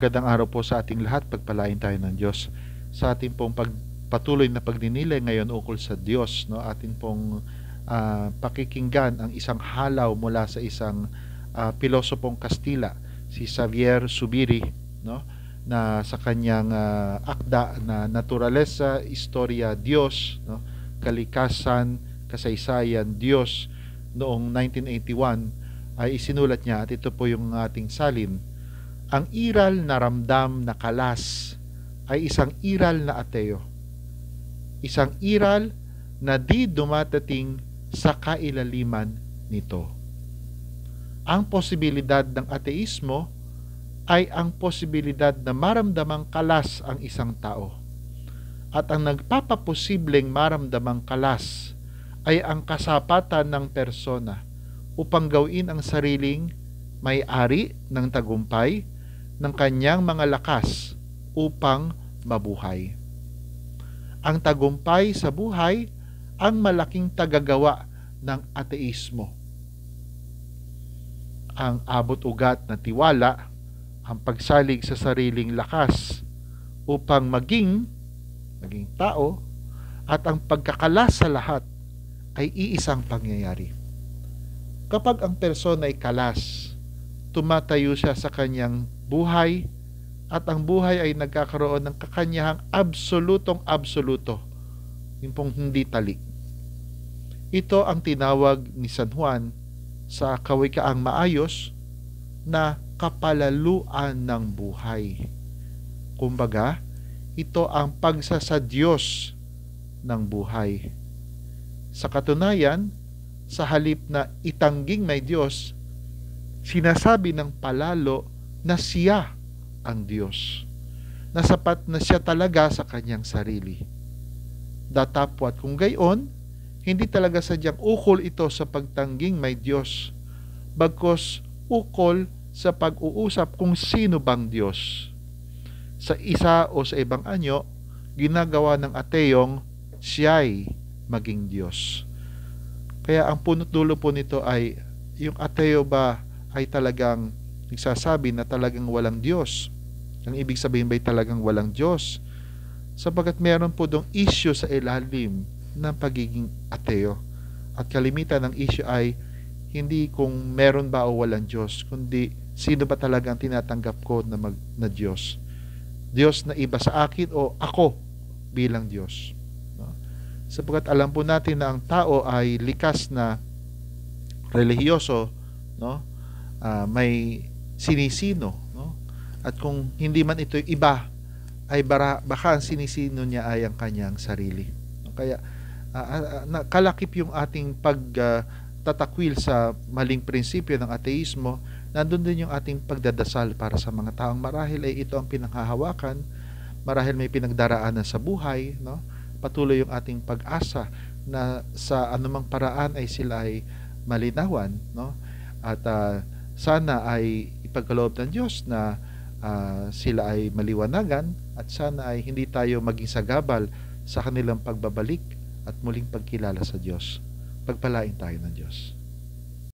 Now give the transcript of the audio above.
Magandang araw po sa ating lahat. Pagpalain tayo ng Diyos sa ating pong pagpatuloy na pagdinilay ngayon ukol sa Diyos. No? Atin pong uh, pakikinggan ang isang halaw mula sa isang uh, pilosopong Kastila, si Xavier Subiri, no? na sa kanyang uh, akda na Naturalesa, Istorya, Diyos, no? Kalikasan, Kasaysayan, Diyos noong 1981 ay isinulat niya at ito po yung ating salin ang iral na ramdam na kalas ay isang iral na ateo. Isang iral na di dumatating sa kailaliman nito. Ang posibilidad ng ateismo ay ang posibilidad na maramdamang kalas ang isang tao. At ang nagpapaposibleng maramdamang kalas ay ang kasapatan ng persona upang gawin ang sariling may-ari ng tagumpay ng kanyang mga lakas upang mabuhay. Ang tagumpay sa buhay ang malaking tagagawa ng ateismo. Ang abot-ugat na tiwala, ang pagsalig sa sariling lakas upang maging maging tao at ang pagkakalas sa lahat ay iisang pangyayari. Kapag ang persona ay kalas, tumatayo siya sa kanyang buhay at ang buhay ay nagkakaroon ng kakanyahang absolutong absoluto, yung pong hindi tali. Ito ang tinawag ni San Juan sa kawikaang maayos na kapalaluan ng buhay. Kumbaga, ito ang pagsasadyos ng buhay. Sa katunayan, sa halip na itangging may Diyos, sinasabi ng palalo na siya ang Diyos. Na sapat na siya talaga sa kanyang sarili. Datapwat kung gayon, hindi talaga sadyang ukol ito sa pagtangging may Diyos, bagkos ukol sa pag-uusap kung sino bang Diyos. Sa isa o sa ibang anyo, ginagawa ng ateyong siya'y maging Diyos. Kaya ang punot dulo po nito ay yung ateo ba ay talagang nagsasabi na talagang walang Diyos. Ang ibig sabihin ba ay talagang walang Diyos? Sapagat meron po dong issue sa ilalim ng pagiging ateo. At kalimitan ng issue ay hindi kung meron ba o walang Diyos, kundi sino ba talaga ang tinatanggap ko na, mag, na Diyos. Diyos na iba sa akin o ako bilang Diyos. No? Sapagat alam po natin na ang tao ay likas na relihiyoso, no? Uh, may sinisino. No? At kung hindi man ito iba, ay bara, baka ang sinisino niya ay ang kanyang sarili. Kaya uh, uh, kalakip yung ating pagtatakwil uh, sa maling prinsipyo ng ateismo, nandun din yung ating pagdadasal para sa mga taong marahil ay ito ang pinanghahawakan, marahil may pinagdaraanan sa buhay, no? patuloy yung ating pag-asa na sa anumang paraan ay sila ay malinawan no at uh, sana ay ipagkaloob ng Diyos na uh, sila ay maliwanagan at sana ay hindi tayo maging sagabal sa kanilang pagbabalik at muling pagkilala sa Diyos. Pagpalain tayo ng Diyos.